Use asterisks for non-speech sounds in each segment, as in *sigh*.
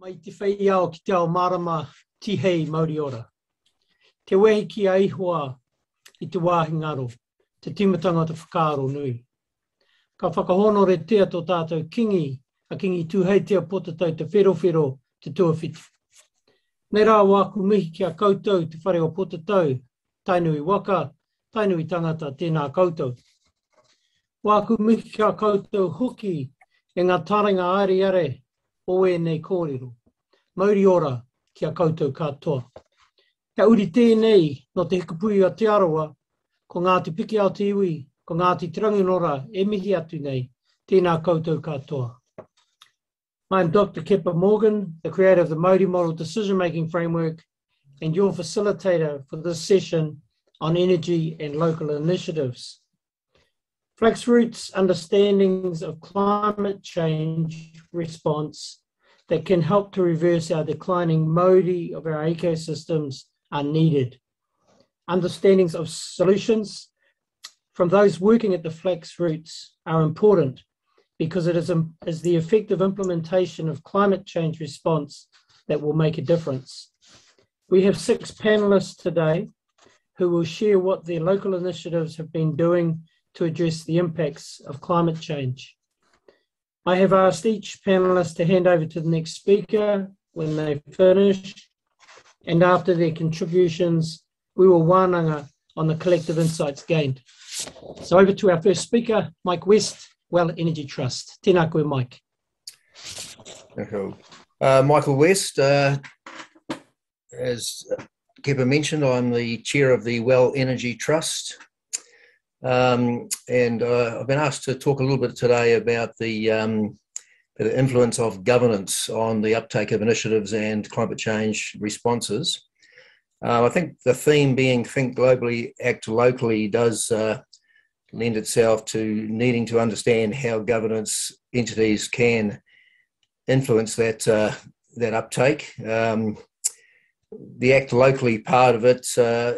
Mai te whai o ki te ao marama tihei mauri ora. Te wehi ki a ihua i te wāhi ngaro, te timatanga te whakaaro nui. Ka whakahono re tea tō tātou kingi, a kingi tūhei tea potatau te whero te tuawhiti. Nei rā wāku mihi ki a koutou te whare o potatau, tainui waka, tainui tangata tēnā koutou. Wāku mihi ki a koutou hoki e ngā taringa aere o e nei kōrero. Mauri ora ki a koutou katoa. Ka uri tēnei no te hikapui a te aroa, ko Ngāti Piki Aotearoa, ko Ngāti Tiranginora e mihi atu nei, tēnā koutou katoa. I'm Dr. Kipper Morgan, the creator of the Māori Model Decision Making Framework and your facilitator for this session on energy and local initiatives. Flaxroot's understandings of climate change response that can help to reverse our declining mauri of our ecosystems are needed. Understandings of solutions from those working at the flax roots are important because it is, um, is the effective implementation of climate change response that will make a difference. We have six panelists today who will share what their local initiatives have been doing to address the impacts of climate change. I have asked each panelist to hand over to the next speaker when they finish, and after their contributions, we will wānanga on the collective insights gained. So over to our first speaker, Mike West, WEL Energy Trust. Tēnā koe, Mike. Uh, Michael West, uh, as Kepa mentioned, I'm the chair of the WEL Energy Trust. Um, and uh, I've been asked to talk a little bit today about the, um, the influence of governance on the uptake of initiatives and climate change responses. Uh, I think the theme being think globally, act locally does uh, lend itself to needing to understand how governance entities can influence that uh, that uptake. Um, the act locally part of it uh,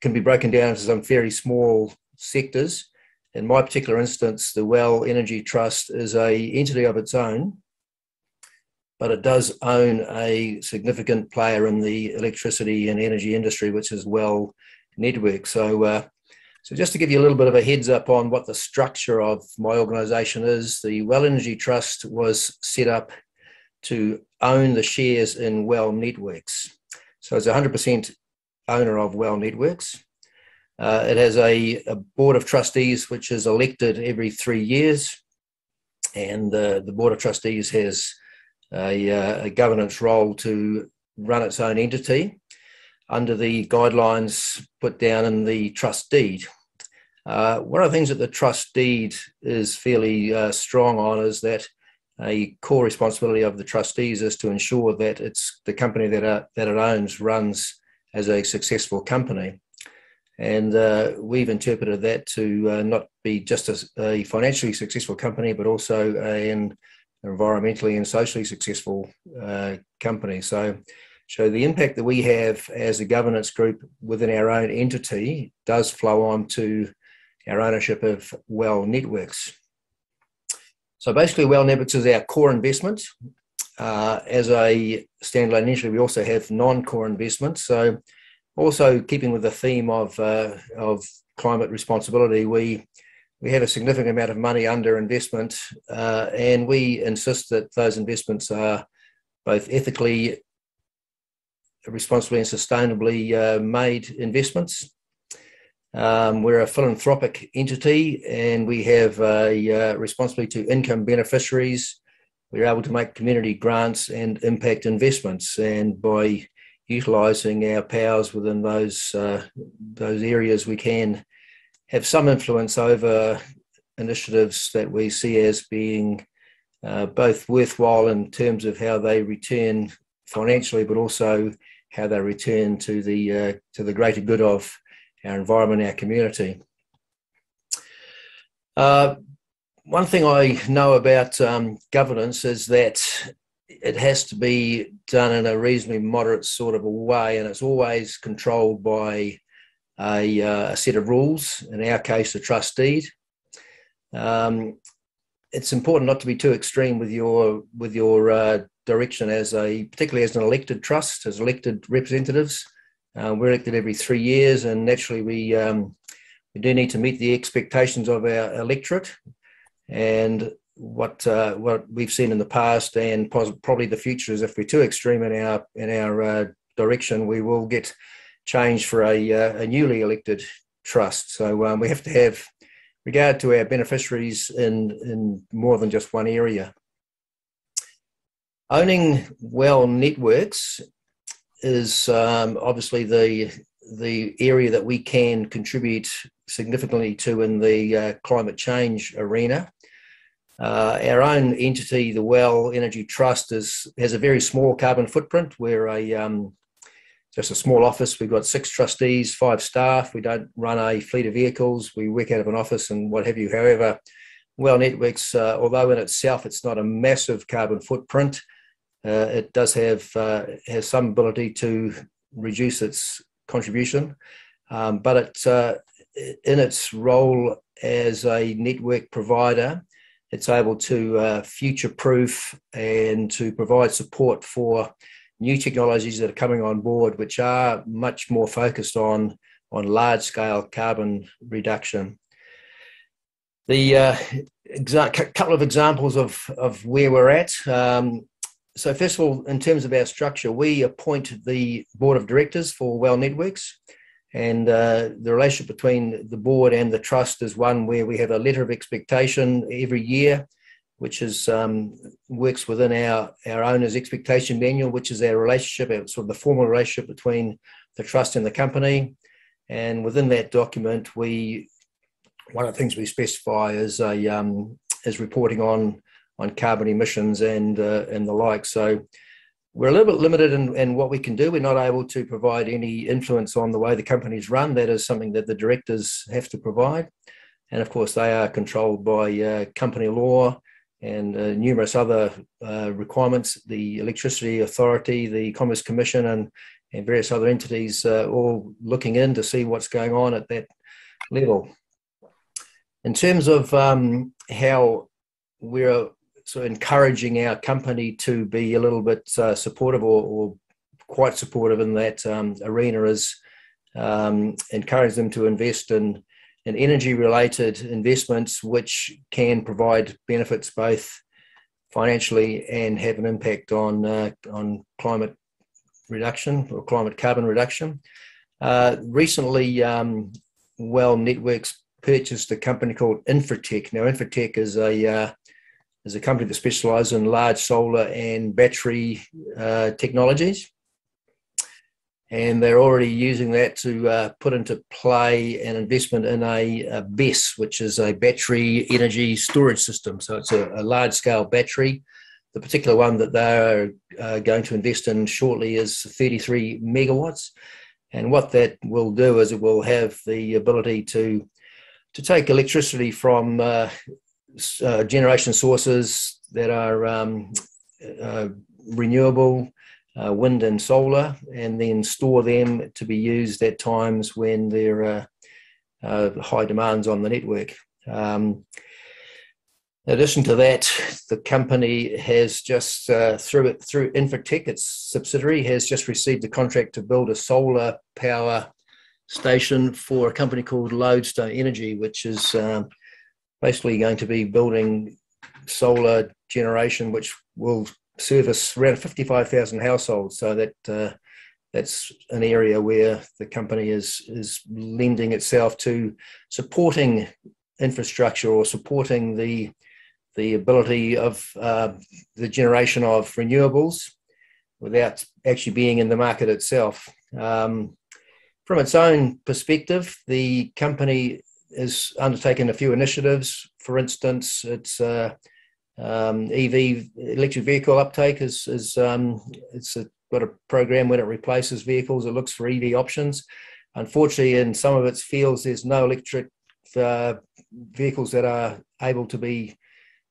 can be broken down into some very small sectors. In my particular instance, the WEL Energy Trust is a entity of its own, but it does own a significant player in the electricity and energy industry, which is WEL Network. So, uh, so just to give you a little bit of a heads up on what the structure of my organisation is, the WEL Energy Trust was set up to own the shares in WEL Networks. So it's 100% owner of WEL Networks. Uh, it has a, a, board of trustees which is elected every three years, and uh, the board of trustees has a, uh, a, governance role to run its own entity under the guidelines put down in the trust deed. Uh, one of the things that the trust deed is fairly uh, strong on is that a core responsibility of the trustees is to ensure that it's the company that, uh, that it owns runs as a successful company. And uh, we've interpreted that to uh, not be just a, a, financially successful company, but also an environmentally and socially successful uh, company. So, so the impact that we have as a governance group within our own entity does flow on to our ownership of WEL Networks. So basically, WEL Networks is our core investment. Uh, as a standalone entity, we also have non-core investments. So also keeping with the theme of uh, of climate responsibility, we we have a significant amount of money under investment, uh, and we insist that those investments are both ethically, responsibly, and sustainably uh, made investments. Um, we're a philanthropic entity, and we have a uh, responsibility to income beneficiaries. We're able to make community grants and impact investments, and by utilising our powers within those uh, those areas, we can have some influence over initiatives that we see as being uh, both worthwhile in terms of how they return financially, but also how they return to the uh, to the greater good of our environment, our community. Uh, one thing I know about um, governance is that it has to be done in a reasonably moderate sort of a way, and it's always controlled by a, uh, a set of rules. In our case, a trust deed. Um, it's important not to be too extreme with your with your uh, direction as a, particularly as an elected trust, as elected representatives. Uh, we're elected every three years, and naturally we um, we do need to meet the expectations of our electorate. And what uh, what we've seen in the past, and probably the future, is if we're too extreme in our in our uh, direction, we will get changed for a, uh, a newly elected trust. So um, we have to have regard to our beneficiaries in in more than just one area. Owning WEL Networks is um, obviously the the area that we can contribute significantly to in the uh, climate change arena. Uh, our own entity, the WEL Energy Trust, is, has a very small carbon footprint. We're a um, just a small office. We've got six trustees, five staff. We don't run a fleet of vehicles. We work out of an office and what have you. However, WEL Networks, uh, although in itself it's not a massive carbon footprint, uh, it does have uh, has some ability to reduce its contribution, um, but it uh, in its role as a network provider, it's able to uh, future proof and to provide support for new technologies that are coming on board, which are much more focused on, on large scale carbon reduction. The uh, exa- couple of examples of, of where we're at. Um, so, first of all, in terms of our structure, we appoint the board of directors for WEL Networks. And uh, the relationship between the board and the trust is one where we have a letter of expectation every year, which is um, works within our, our owner's expectation manual, which is our relationship, our, sort of the formal relationship between the trust and the company. And within that document, we one of the things we specify is a um, is reporting on on carbon emissions and uh, and the like. So we're a little bit limited in, in what we can do. We're not able to provide any influence on the way the companies run. That is something that the directors have to provide. And of course, they are controlled by uh, company law and uh, numerous other uh, requirements the Electricity Authority, the Commerce Commission, and, and various other entities uh, all looking in to see what's going on at that level. In terms of um, how we're so encouraging our company to be a little bit uh, supportive or, or, quite supportive in that um, arena is um, encourage them to invest in, in energy related investments which can provide benefits both financially and have an impact on uh, on climate reduction or climate carbon reduction. Uh, recently, um, WEL Networks purchased a company called Infratec. Now, Infratec is a uh, is a company that specialises in large solar and battery uh, technologies. And they're already using that to uh, put into play an investment in a, a, BESS, which is a battery energy storage system. So it's a, a large scale battery. The particular one that they're uh, going to invest in shortly is 33 megawatts. And what that will do is it will have the ability to to take electricity from uh, uh, generation sources that are um, uh, renewable, uh, wind and solar, and then store them to be used at times when there are uh, high demands on the network. Um, in addition to that, the company has just uh, through it through Infratec, its subsidiary, has just received a contract to build a solar power station for a company called Lodestone Energy, which is um, basically going to be building solar generation, which will service around 55,000 households. So that uh, that's an area where the company is is lending itself to supporting infrastructure or supporting the the ability of uh, the generation of renewables without actually being in the market itself. Um, from its own perspective, the company has undertaken a few initiatives. For instance, its uh, um, EV electric vehicle uptake is, is um, it's a, got a program when it replaces vehicles. It looks for EV options. Unfortunately, in some of its fields, there's no electric uh, vehicles that are able to be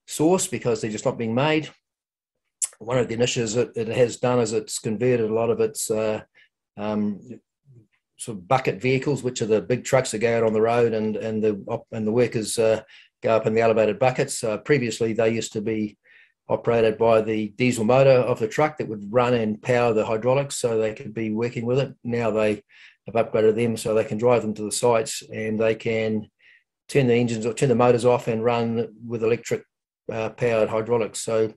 sourced because they're just not being made. One of the initiatives it, it has done is it's converted a lot of its uh, um, sort of bucket vehicles, which are the big trucks that go out on the road and and the and the workers uh, go up in the elevated buckets. Uh, previously, they used to be operated by the diesel motor of the truck that would run and power the hydraulics so they could be working with it. Now they have upgraded them so they can drive them to the sites and they can turn the engines or turn the motors off and run with electric uh, powered hydraulics. So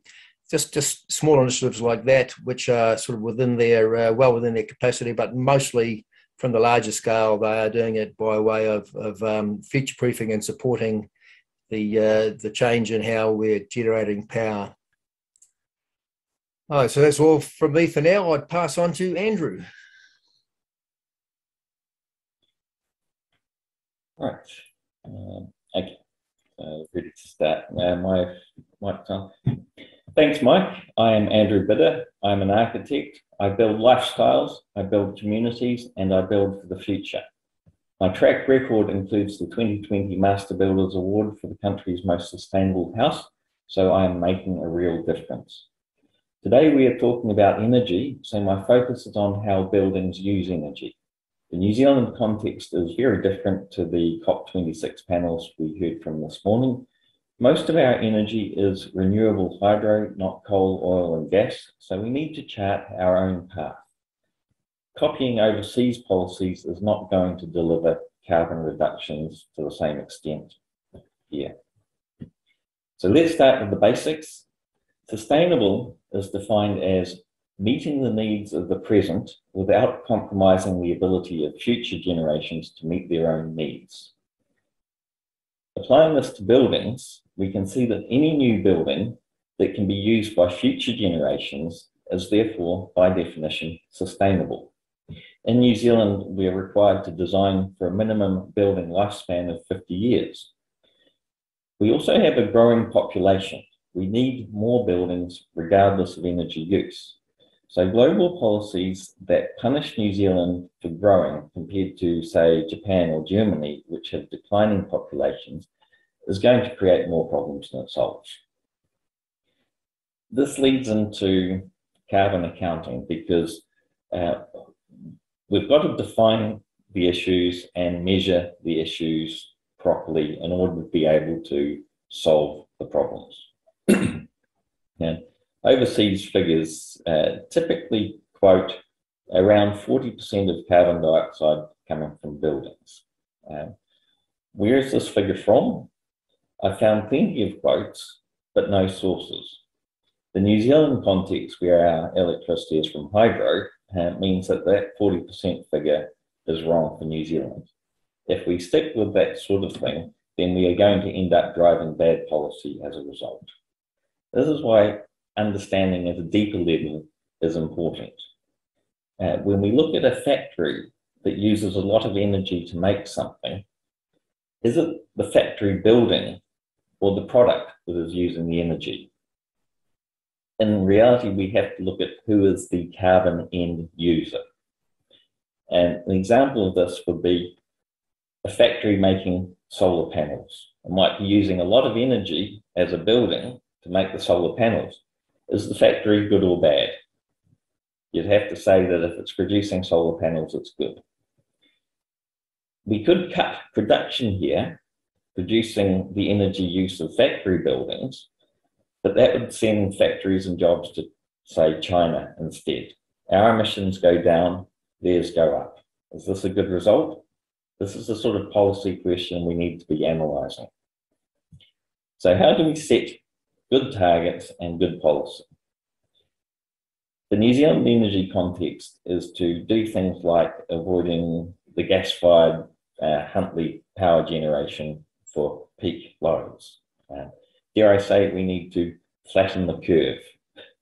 just just small initiatives like that, which are sort of within their uh, well within their capacity, but mostly from the larger scale, they are doing it by way of, of um, future proofing and supporting the uh, the change in how we're generating power. All right, so that's all from me for now. I'd pass on to Andrew. Right. Um, okay. Uh, ready to start. Uh, my microphone. Thanks, Mike. I am Andrew Bidder. I'm an architect. I build lifestyles, I build communities, and I build for the future. My track record includes the 2020 Master Builders Award for the country's most sustainable house, so I am making a real difference. Today we are talking about energy, so my focus is on how buildings use energy. The New Zealand context is very different to the COP26 panels we heard from this morning, most of our energy is renewable hydro, not coal, oil, and gas, so we need to chart our own path. Copying overseas policies is not going to deliver carbon reductions to the same extent here. So let's start with the basics. Sustainable is defined as meeting the needs of the present without compromising the ability of future generations to meet their own needs. Applying this to buildings, we can see that any new building that can be used by future generations is therefore, by definition, sustainable. In New Zealand, we are required to design for a minimum building lifespan of 50 years. We also have a growing population. We need more buildings regardless of energy use. So global policies that punish New Zealand for growing compared to, say, Japan or Germany, which have declining populations, is going to create more problems than it solves. This leads into carbon accounting because uh, we've got to define the issues and measure the issues properly in order to be able to solve the problems. *clears throat* now, overseas figures uh, typically quote around 40% of carbon dioxide coming from buildings. Uh, where is this figure from? I found plenty of quotes, but no sources. The New Zealand context where our electricity is from hydro uh, means that that 40% figure is wrong for New Zealand. If we stick with that sort of thing, then we are going to end up driving bad policy as a result. This is why understanding at a deeper level is important. Uh, when we look at a factory that uses a lot of energy to make something, is it the factory building or the product that is using the energy. In reality, we have to look at who is the carbon end user. And an example of this would be a factory making solar panels. It might be using a lot of energy as a building to make the solar panels. Is the factory good or bad? You'd have to say that if it's producing solar panels, it's good. We could cut production here reducing the energy use of factory buildings, but that would send factories and jobs to, say, China instead. Our emissions go down, theirs go up. Is this a good result? This is the sort of policy question we need to be analysing. So, how do we set good targets and good policy? The New Zealand energy context is to do things like avoiding the gas fired uh, Huntly power generation for peak loads. Uh, dare I say, we need to flatten the curve,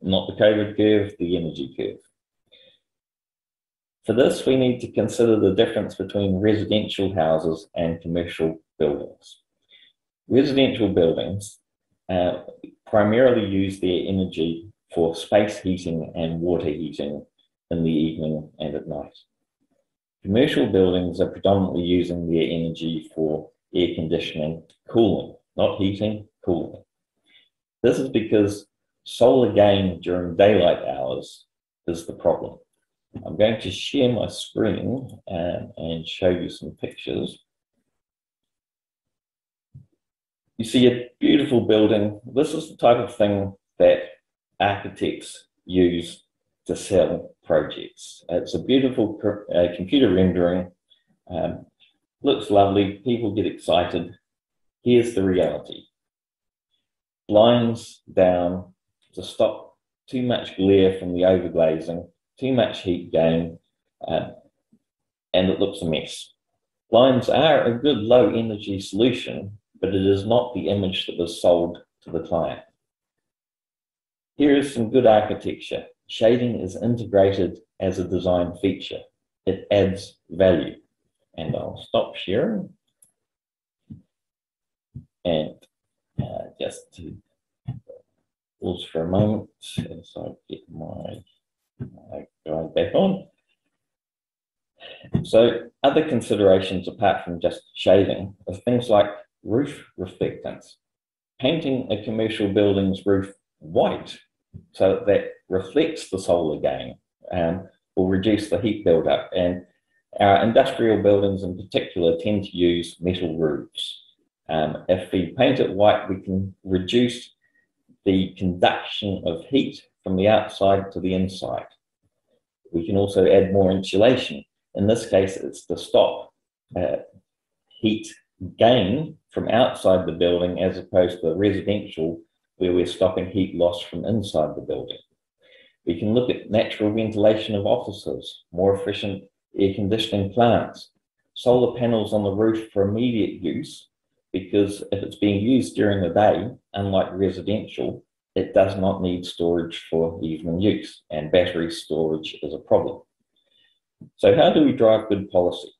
not the COVID curve, the energy curve. For this, we need to consider the difference between residential houses and commercial buildings. Residential buildings uh, primarily use their energy for space heating and water heating in the evening and at night. Commercial buildings are predominantly using their energy for air conditioning, cooling, not heating, cooling. This is because solar gain during daylight hours is the problem. I'm going to share my screen and, and show you some pictures. You see a beautiful building. This is the type of thing that architects use to sell projects. It's a beautiful uh, computer rendering, um, looks lovely, people get excited. Here's the reality blinds down to stop too much glare from the overglazing, too much heat gain, um, and it looks a mess. Blinds are a good low energy solution, but it is not the image that was sold to the client. Here is some good architecture. Shading is integrated as a design feature. It adds value. And I'll stop here. And uh, just to pause for a moment as I get my, my guide back on. So other considerations apart from just shading are things like roof reflectance. Painting a commercial building's roof white so that reflects the solar gain um, will reduce the heat buildup. And our industrial buildings in particular tend to use metal roofs. Um, if we paint it white, we can reduce the conduction of heat from the outside to the inside. We can also add more insulation. In this case, it's to stop uh, heat gain from outside the building as opposed to residential where we're stopping heat loss from inside the building. We can look at natural ventilation of offices, more efficient air conditioning plants, solar panels on the roof for immediate use, because if it's being used during the day, unlike residential, it does not need storage for evening use, and battery storage is a problem. So, how do we drive good policy?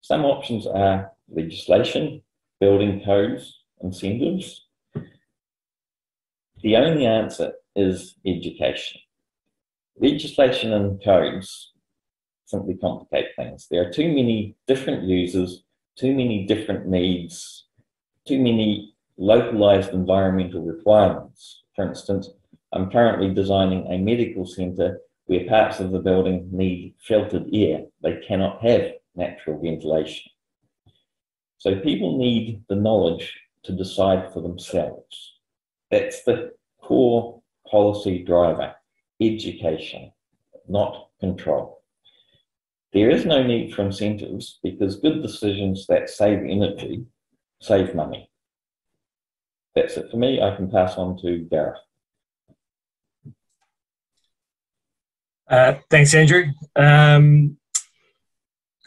Some options are legislation, building codes, incentives, the only answer is education. Legislation and codes simply complicate things. There are too many different users, too many different needs, too many localized environmental requirements. For instance, I'm currently designing a medical centre where parts of the building need filtered air. They cannot have natural ventilation. So people need the knowledge to decide for themselves. That's the core policy driver education, not control. There is no need for incentives because good decisions that save energy save money. That's it for me. I can pass on to Gareth. Uh, thanks, Andrew. Um,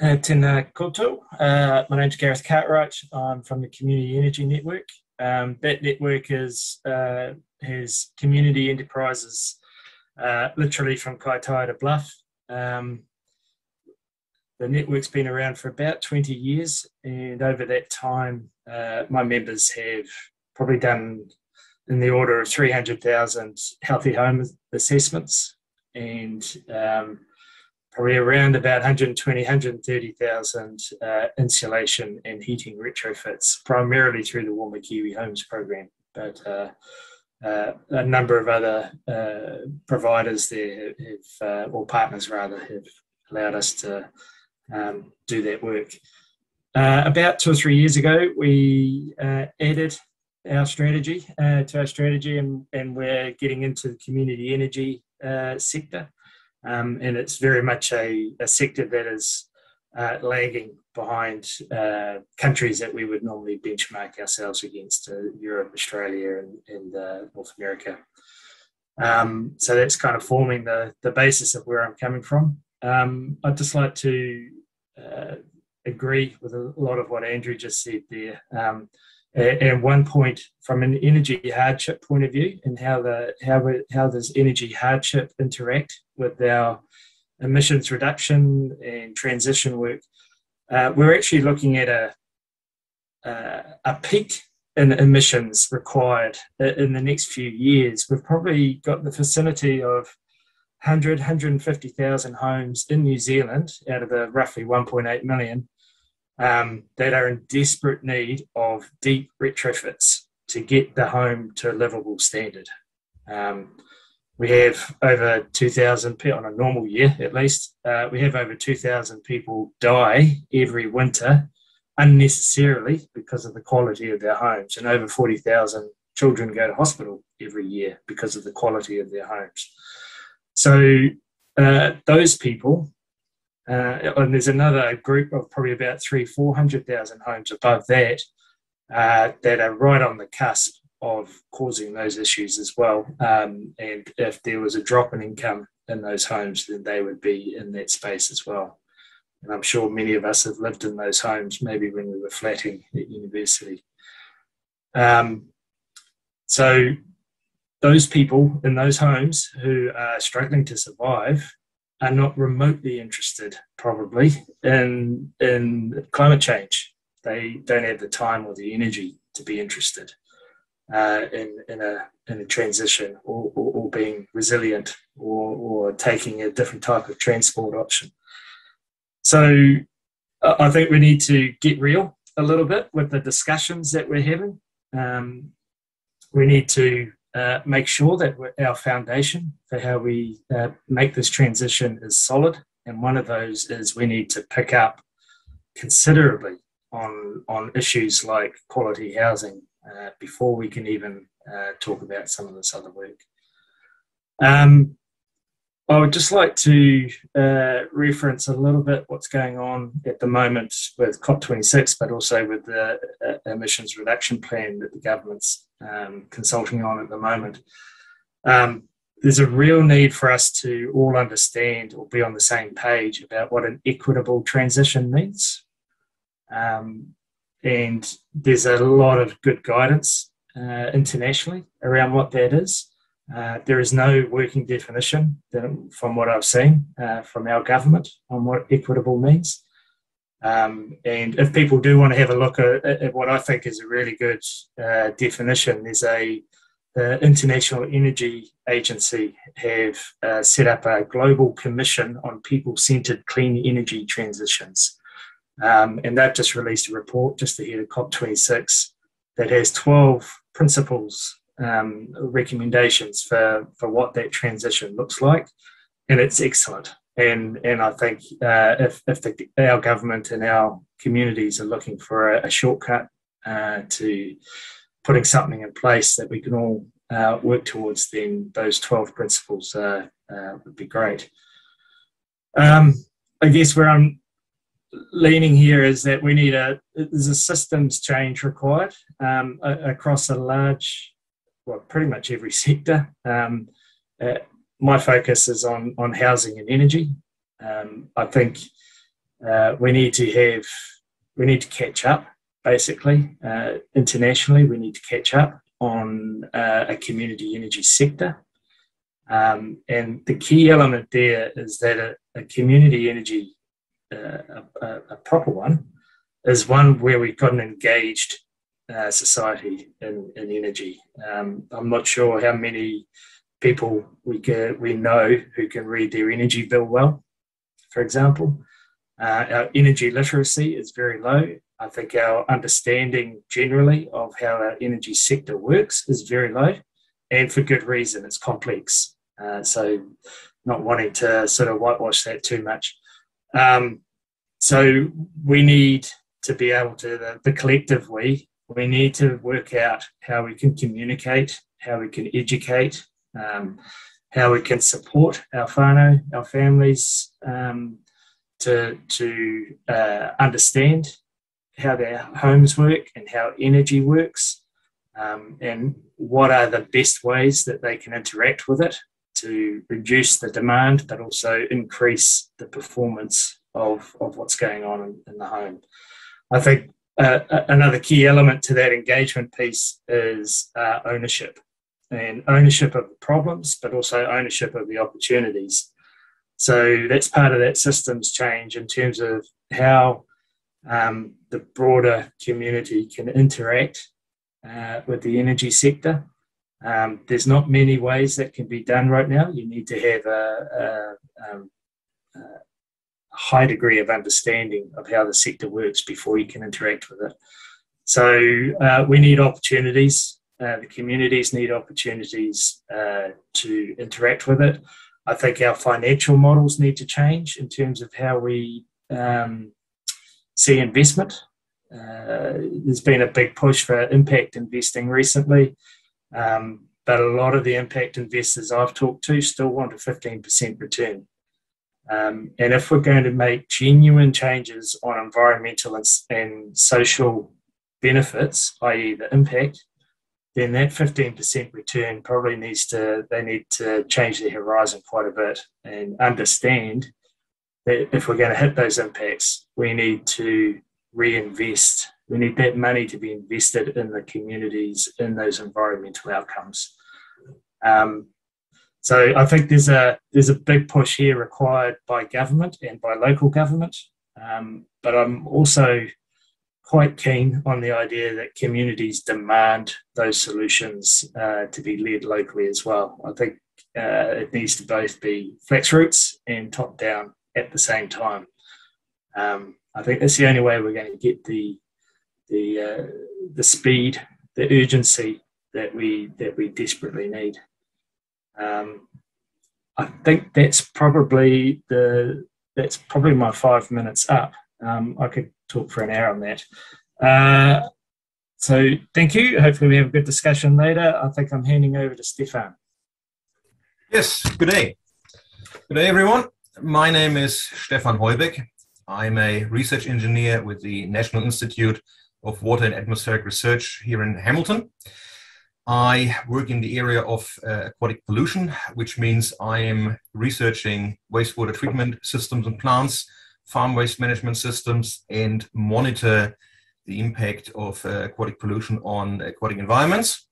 uh, tēnā koutou. Uh, my name's Gareth Cartwright. I'm from the Community Energy Network. Um, that network is uh, has community enterprises uh, literally from Kaitaia to Bluff. Um, the network's been around for about 20 years, and over that time, uh, my members have probably done in the order of 300,000 healthy home assessments and um, probably around about 120, 130,000 uh, insulation and heating retrofits, primarily through the Warmer Kiwi Homes program. But uh, uh, a number of other uh, providers there have, uh, or partners rather, have allowed us to um, do that work. Uh, about two or three years ago, we added our strategy to our strategy, and, and we're getting into the community energy sector. Um, and it's very much a, a sector that is uh, lagging behind uh, countries that we would normally benchmark ourselves against uh, Europe, Australia, and, and uh, North America. Um, so that's kind of forming the, the basis of where I'm coming from. Um, I'd just like to uh, agree with a lot of what Andrew just said there. Um, and one point from an energy hardship point of view and how the how how does energy hardship interact with our emissions reduction and transition work uh, we're actually looking at a uh, a peak in emissions required in the next few years we've probably got the vicinity of 100 150,000 homes in New Zealand out of the roughly 1.8 million um, that are in desperate need of deep retrofits to get the home to a livable standard. Um, we have over 2,000 people on a normal year, at least. Uh, we have over 2,000 people die every winter unnecessarily because of the quality of their homes, and over 40,000 children go to hospital every year because of the quality of their homes. So uh, those people, uh, and there's another group of probably about three, four hundred thousand homes above that uh, that are right on the cusp of causing those issues as well. Um, and if there was a drop in income in those homes, then they would be in that space as well. And I'm sure many of us have lived in those homes, maybe when we were flatting at university. Um, so those people in those homes who are struggling to survive are not remotely interested, probably, in in climate change. They don't have the time or the energy to be interested uh, in in a in a transition or, or, or being resilient or, or taking a different type of transport option. So I think we need to get real a little bit with the discussions that we're having. Um, we need to uh, make sure that our foundation for how we uh, make this transition is solid. And one of those is we need to pick up considerably on, on issues like quality housing uh, before we can even uh, talk about some of this other work. Um, I would just like to uh, reference a little bit what's going on at the moment with COP26, but also with the uh, emissions reduction plan that the government's um, consulting on at the moment. Um, there's a real need for us to all understand or be on the same page about what an equitable transition means. Um, and there's a lot of good guidance uh, internationally around what that is. Uh, there is no working definition from what I've seen uh, from our government on what equitable means. Um, and if people do want to have a look at, at what I think is a really good uh, definition, there's a the International Energy Agency have uh, set up a global commission on people-centered clean energy transitions, um, and they've just released a report just ahead of COP26 that has 12 principles um, recommendations for, for what that transition looks like, and it's excellent. And and I think uh, if if the, our government and our communities are looking for a, a shortcut uh, to putting something in place that we can all uh, work towards, then those twelve principles uh, would be great. Um, I guess where I'm leaning here is that we need a there's a systems change required um, across a large well, pretty much every sector. Um, uh, my focus is on on housing and energy. Um, I think uh, we need to have we need to catch up. Basically, uh, internationally, we need to catch up on uh, a community energy sector. Um, and the key element there is that a, a community energy, uh, a, a, proper one, is one where we've got an engaged uh, society in, in energy. Um, I'm not sure how many people we can, we know who can read their energy bill well, for example. Uh, our energy literacy is very low. I think our understanding generally of how our energy sector works is very low, and for good reason. It's complex. Uh, so, not wanting to sort of whitewash that too much. Um, so, we need to be able to, the, the collective we, we need to work out how we can communicate, how we can educate, um, how we can support our whānau, our families, um, to, to uh, understand how their homes work and how energy works, um, and what are the best ways that they can interact with it to reduce the demand, but also increase the performance of, of what's going on in, in the home. I think uh, another key element to that engagement piece is uh, ownership and ownership of the problems, but also ownership of the opportunities. So that's part of that systems change in terms of how um, the broader community can interact uh, with the energy sector. Um, there's not many ways that can be done right now. You need to have a, a, um, a high degree of understanding of how the sector works before you can interact with it. So uh, we need opportunities. Uh, the communities need opportunities uh, to interact with it. I think our financial models need to change in terms of how we um, see investment. Uh, there's been a big push for impact investing recently, um, but a lot of the impact investors I've talked to still want a 15% return. Um, and if we're going to make genuine changes on environmental and, and social benefits, i.e., the impact, then that 15% return probably needs to, they need to change their horizon quite a bit and understand that if we're going to hit those impacts, we need to reinvest. We need that money to be invested in the communities in those environmental outcomes. Um, so I think there's a there's a big push here required by government and by local government. Um, but I'm also quite keen on the idea that communities demand those solutions uh, to be led locally as well. I think uh, it needs to both be flex roots and top down at the same time. Um, I think that's the only way we're going to get the the uh, the speed, the urgency that we that we desperately need. Um, I think that's probably the that's probably my five minutes up. Um, I could talk for an hour on that. Uh, so thank you. Hopefully we have a good discussion later. I think I'm handing over to Stefan. Yes, good day. Good day, everyone. My name is Stefan Heubeck. I'm a research engineer with the National Institute of Water and Atmospheric Research here in Hamilton. I work in the area of uh, aquatic pollution, which means I am researching wastewater treatment systems and plants, farm waste management systems, and monitor the impact of uh, aquatic pollution on aquatic environments.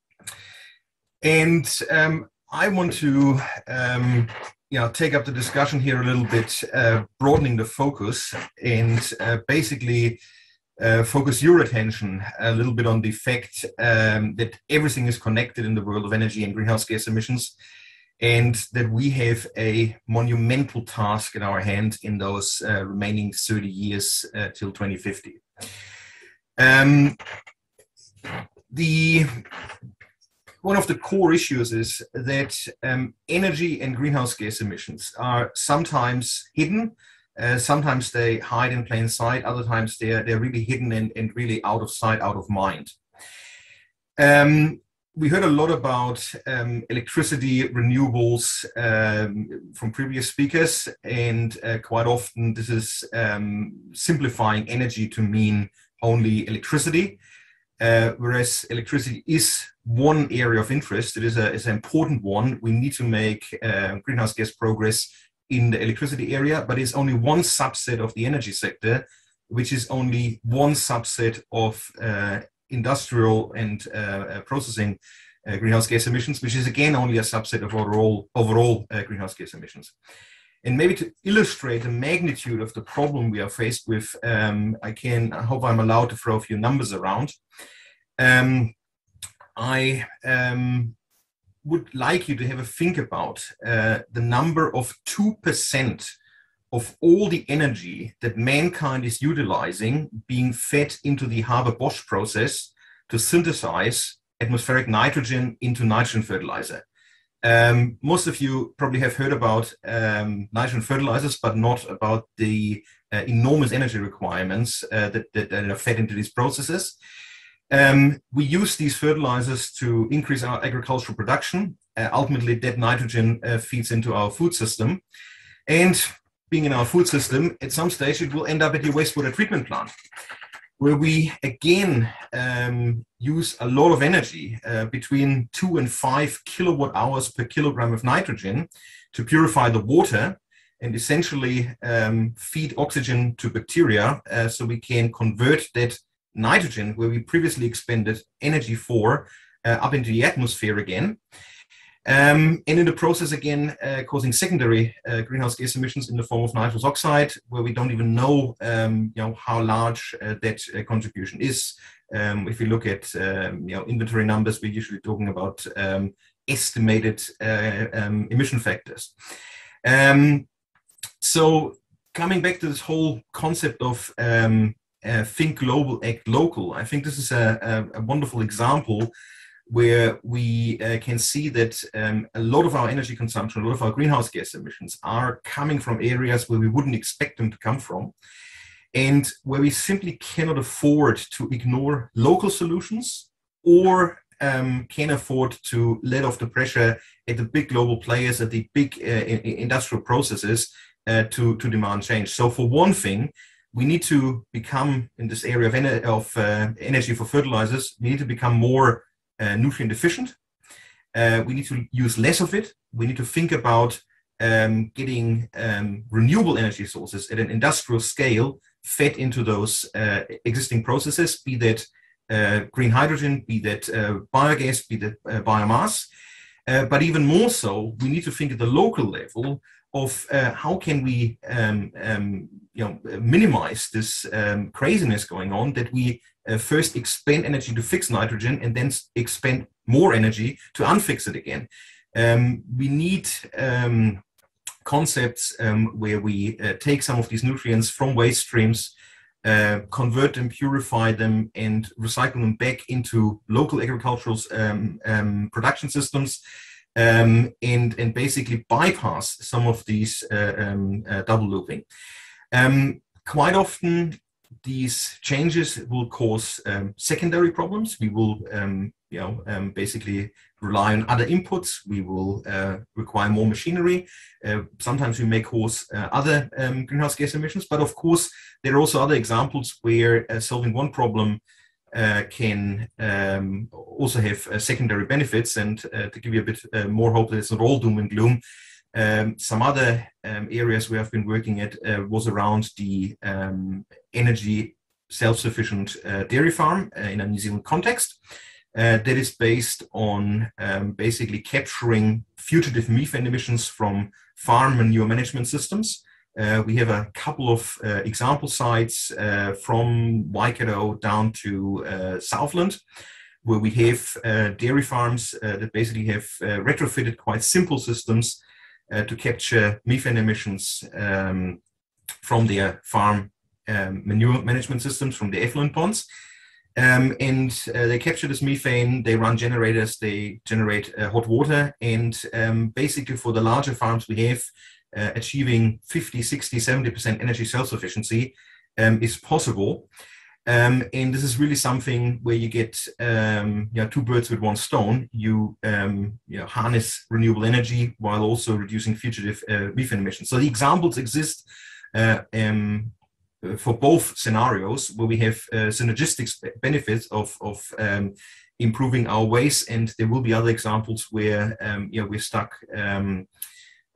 And um, I want to um, you know, take up the discussion here a little bit, uh, broadening the focus and uh, basically uh, focus your attention a little bit on the fact um, that everything is connected in the world of energy and greenhouse gas emissions, and that we have a monumental task in our hand in those uh, remaining 30 years uh, till 2050. Um, the one of the core issues is that um, energy and greenhouse gas emissions are sometimes hidden uh, sometimes they hide in plain sight. Other times they're they're really hidden and, and really out of sight, out of mind. Um, we heard a lot about um, electricity, renewables um, from previous speakers, and uh, quite often this is um, simplifying energy to mean only electricity. Uh, whereas electricity is one area of interest, it is, a, is an important one. We need to make uh, greenhouse gas progress in the electricity area, but it's only one subset of the energy sector, which is only one subset of uh, industrial and uh, uh processing uh, greenhouse gas emissions, which is again only a subset of overall overall uh, greenhouse gas emissions. And maybe to illustrate the magnitude of the problem we are faced with, um, I can I hope I'm allowed to throw a few numbers around. Um, I um, would like you to have a think about uh, the number of 2% of all the energy that mankind is utilizing being fed into the Haber-Bosch process to synthesize atmospheric nitrogen into nitrogen fertilizer. Um, most of you probably have heard about um, nitrogen fertilizers, but not about the uh, enormous energy requirements uh, that, that, that, are fed into these processes. Um, we use these fertilizers to increase our agricultural production. Uh, ultimately, that nitrogen uh, feeds into our food system. And being in our food system, at some stage it will end up at your wastewater treatment plant, where we again um, use a lot of energy, uh, between two and five kilowatt hours per kilogram of nitrogen, to purify the water and essentially um, feed oxygen to bacteria uh, so we can convert that nitrogen, where we previously expended energy for, uh, up into the atmosphere again. Um, and in the process, again, uh, causing secondary uh, greenhouse gas emissions in the form of nitrous oxide, where we don't even know, um, you know, how large uh, that uh, contribution is. Um, if we look at, um, you know, inventory numbers, we're usually talking about um, estimated uh, um, emission factors. so coming back to this whole concept of uh, think global, act local. I think this is a, a, a wonderful example where we uh, can see that um, a lot of our energy consumption, a lot of our greenhouse gas emissions are coming from areas where we wouldn't expect them to come from, and where we simply cannot afford to ignore local solutions or um, can afford to let off the pressure at the big global players, at the big uh, industrial processes uh, to, to demand change. So, for one thing, we need to become in this area of, ener- of uh, energy for fertilizers, we need to become more uh, nutrient efficient. Uh, we need to use less of it. We need to think about um, getting um, renewable energy sources at an industrial scale fed into those uh, existing processes, be that uh, green hydrogen, be that uh, biogas, be that biomass. But even more so, we need to think at the local level of uh, how can we um, um, you know, minimize this um, craziness going on that we first expend energy to fix nitrogen and then expend more energy to unfix it again. Um, we need um, concepts um, where we uh, take some of these nutrients from waste streams, uh, convert them, purify them, and recycle them back into local agricultural production systems, um, and and basically bypass some of these uh, um, uh, double looping. Um, quite often, these changes will cause secondary problems. We will you know, um, basically rely on other inputs. We will uh, require more machinery. Uh, sometimes we may cause uh, other um, greenhouse gas emissions, but of course, there are also other examples where uh, solving one problem uh, can um, also have uh, secondary benefits. And to give you a bit more hope that it's not all doom and gloom, um, some other um, areas we have been working at was around the um, energy self-sufficient dairy farm in a New Zealand context uh, that is based on um, basically capturing fugitive methane emissions from farm manure management systems. Uh, we have a couple of uh, example sites uh, from Waikato down to uh, Southland, where we have uh, dairy farms that basically have retrofitted quite simple systems to capture methane emissions um, from their farm um, manure management systems, from the effluent ponds. Um, and uh, they capture this methane, they run generators, they generate uh, hot water, and um, basically for the larger farms we have, uh, achieving 50, 60, 70% energy self-sufficiency um, is possible. Um, and this is really something where you get um, you know, two birds with one stone. You, um, you know, harness renewable energy while also reducing fugitive uh, methane emissions. So the examples exist uh, um, for both scenarios where we have uh, synergistic benefits of, of um, improving our ways and there will be other examples where um, you know, we're stuck